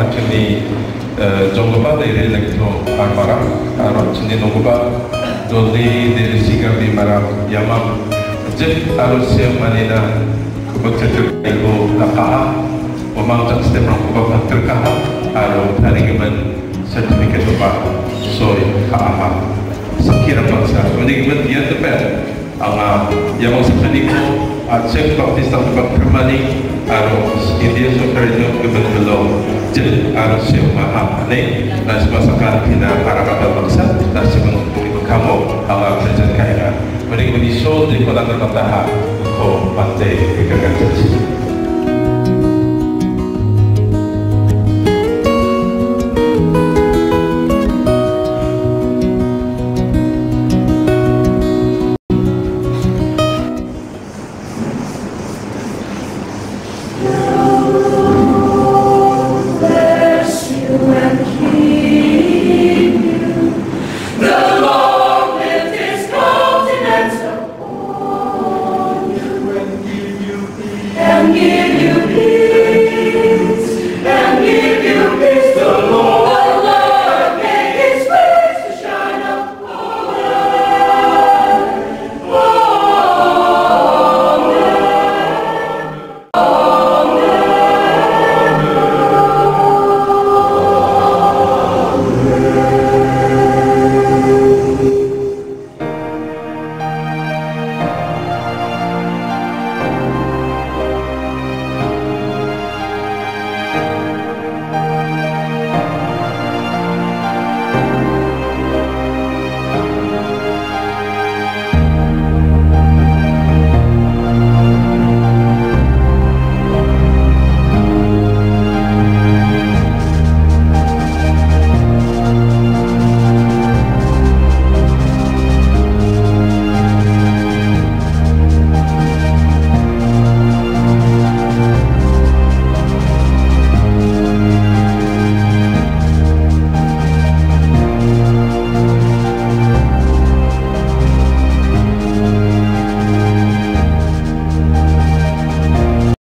actually dari lagi tu armara aro cindi nonggopa doli dari sikar di marah yamam jet aro siam manina kubak terkaitu lakaha umang tak setiap orang kubak terkaha aro hari kemen sertifikat lupa soy kaaha sakira bangsa kemen dia tepat ang yamang sakani ko at Saint Baptist ang pagkamali aro India Sokarino Gubernador Jil aro siya mahapani na sumasakan pina para kapabagsa na siya mengkumpuli kamu ang present kaya. Ko ni Sol di palang natandaha ko pante ikagantas.